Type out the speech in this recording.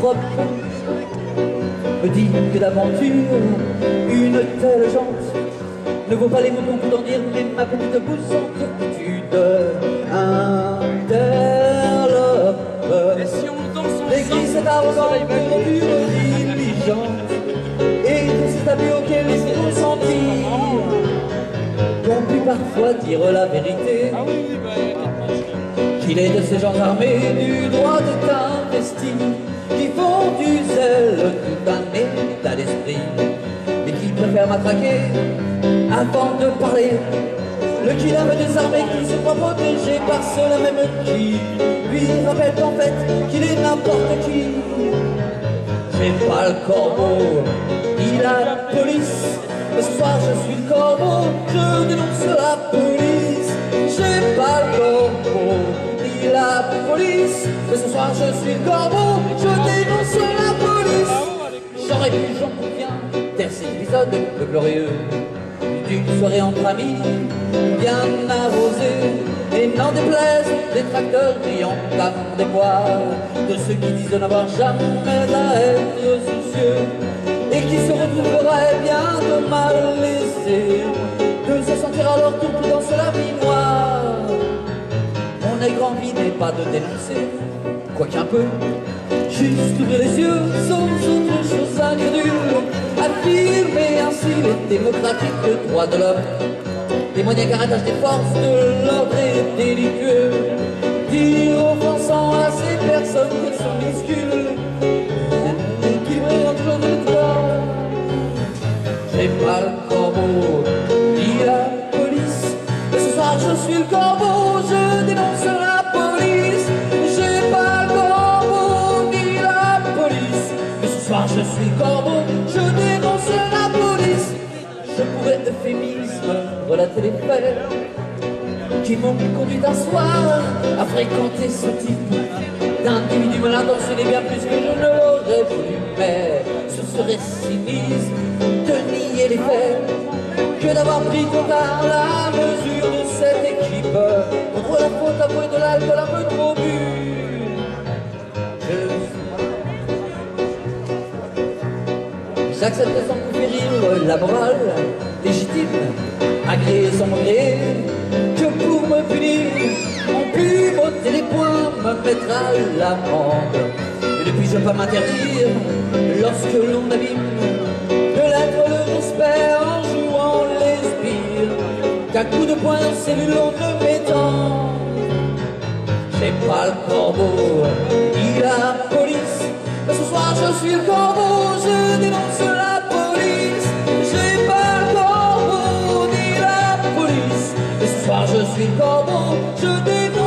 trop me dit que d'aventure, une telle jante ne vaut pas les mots qu'on peut en dire, mais ma petite bouche sans certitude interlope. Et si on danse L'église est arrogante, pure, diligente, et tous ces abus auxquels ils consentir, qu'on pu parfois dire la vérité. Ah oui, bah, il a est de ces gens armés du droit de investi qui font du zèle tout un état d'esprit, mais qui préfèrent matraquer avant de parler. Le killer désarmé qui se croit protégé par ceux-là même qui lui rappelle en fait qu'il est n'importe qui. C'est pas le corbeau, ni la police. Ce soir je suis le corbeau, je dénonce la police. Mais ce soir je suis le corbeau, je dénonce la police. J'aurais pu, j'en conviens, taire cet épisode peu glorieux d'une soirée entre amis, bien arrosée. Et n'en déplaise des tracteurs brillants comme des poires, de ceux qui disent n'avoir jamais à être soucieux, et qui se retrouveraient bien de mal laissés, de se sentir à leur tour dans la pas de dénoncer, quoiqu'un peu, juste ouvrir les yeux, sans autre chose incrédule, affirmer ainsi les démocratiques droits de l'homme, témoigner caratage des forces de l'ordre et délictueux, dire offensant à ces personnes qu'elles sont minuscules, équilibrées entre et blanc. J'ai pas le corbeau, ni la police, mais ce soir je suis le corbeau, soir je suis corbeau, je dénonce la police. Je pourrais euphémisme relater les faits qui m'ont conduit un soir à fréquenter ce type d'individu mal intentionné bien plus que je ne l'aurais voulu. Mais ce serait cynisme de nier les faits que d'avoir pris trop tard la mesure de cette équipe contre la faute avouée de l'alcool un peu trop bu. Coup périr la morale légitime, agréée sans gré, que pour me punir, on pu m'ôter les poings, me mettre à l'amende. Et depuis je peux m'interdire, lorsque l'on abîme, de l'être le respect en jouant les spires, qu'un coup de poing en cellule on ne m'étend. J'ai pas le corbeau, ni la police. Mais ce soir je suis le corbeau, suis pas bon, je dévore.